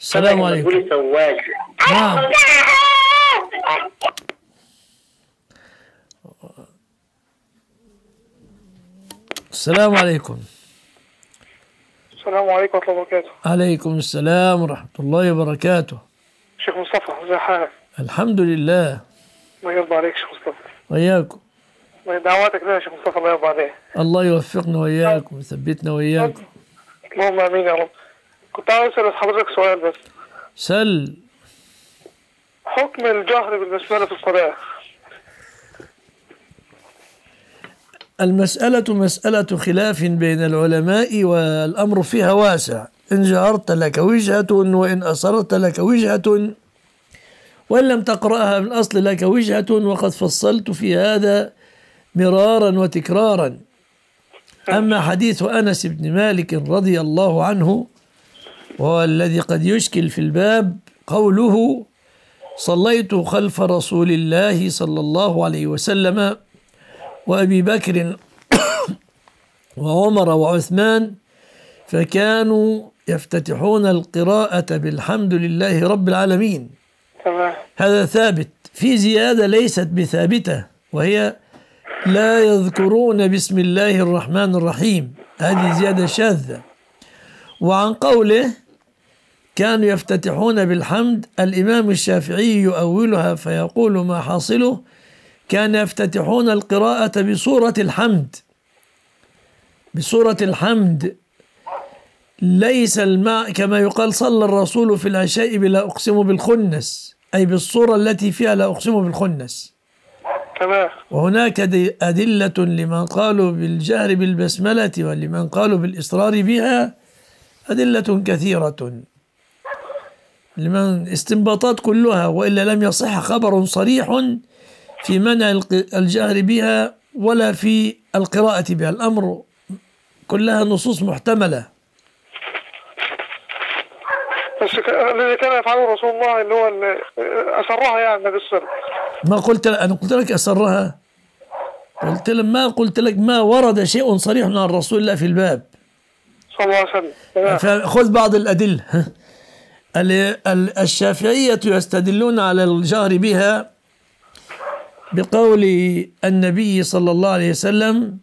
السلام عليكم. سواج نعم. السلام عليكم. السلام عليكم ورحمة الله وبركاته. عليكم السلام ورحمة الله وبركاته. شيخ مصطفى ازي حالك الحمد لله. الله يرضى عليك شيخ مصطفى. وإياكم. الله دعواتك لنا يا شيخ مصطفى الله يرضى عليك الله يوفقنا وإياكم ويثبتنا وإياكم. اللهم آمين يا رب. كنت عاوز أسأل حضرتك سؤال بس. سل. حكم الجهر بالبسملة في الصلاة المسألة مسألة خلاف بين العلماء والأمر فيها واسع. إن جهرت لك وجهة وإن أسررت لك وجهة وإن لم تقرأها بالأصل لك وجهة وقد فصلت في هذا مرارا وتكرارا. أما حديث أنس بن مالك رضي الله عنه وهو الذي قد يشكل في الباب قوله صليت خلف رسول الله صلى الله عليه وسلم وأبي بكر وعمر وعثمان فكانوا يفتتحون القراءة بالحمد لله رب العالمين. هذا ثابت. في زيادة ليست بثابتة وهي لا يذكرون بسم الله الرحمن الرحيم. هذه زيادة شاذة. وعن قوله كانوا يفتتحون بالحمد الإمام الشافعي يؤولها فيقول ما حاصله. كان يفتتحون القراءة بسورة الحمد. بسورة الحمد. ليس الماء كما يقال صلى الرسول في العشاء بلا أقسم بالخنس أي بالصورة التي فيها لا أقسم بالخنس. تمام. وهناك أدلة لمن قالوا بالجهر بالبسملة ولمن قالوا بالإصرار بها. أدلة كثيرة. لمن استنباطات كلها وإلا لم يصح خبر صريح في منع الجهر بها ولا في القراءة بها. الأمر كلها نصوص محتملة. بس الذي كان يفعله رسول الله اللي هو اللي أسرها يعني بالسر ما قلت أنا قلت لك أسرها. قلت لك ما قلت لك ما ورد شيء صريح عن رسول الله في الباب. صلى الله عليه وسلم. فخذ بعض الأدلة. ال- ال- الشافعية يستدلون على الجهر بها بقول النبي صلى الله عليه وسلم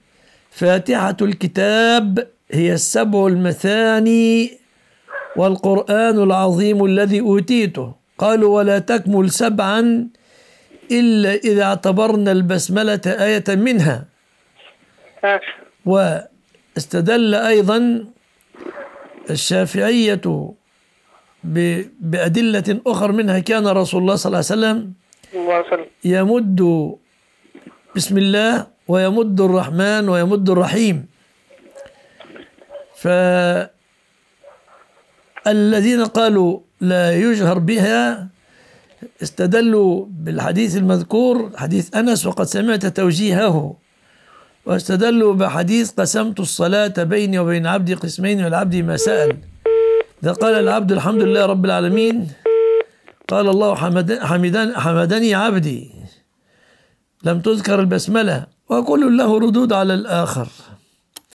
فاتحة الكتاب هي السبع المثاني والقرآن العظيم الذي أوتيته. قالوا ولا تكمل سبعا إلا إذا اعتبرنا البسملة آية منها. واستدل أيضا الشافعية بأدلة أخرى منها كان رسول الله صلى الله عليه وسلم صلى الله عليه وسلم يمد بسم الله ويمد الرحمن ويمد الرحيم. فالذين قالوا لا يجهر بها استدلوا بالحديث المذكور حديث أنس وقد سمعت توجيهه. واستدلوا بحديث قسمت الصلاة بيني وبين عبدي قسمين والعبد ما سأل. إذا قال العبد الحمد لله رب العالمين قال الله حمد حمدان حمدني عبدي لم تذكر البسملة وكل له ردود على الآخر.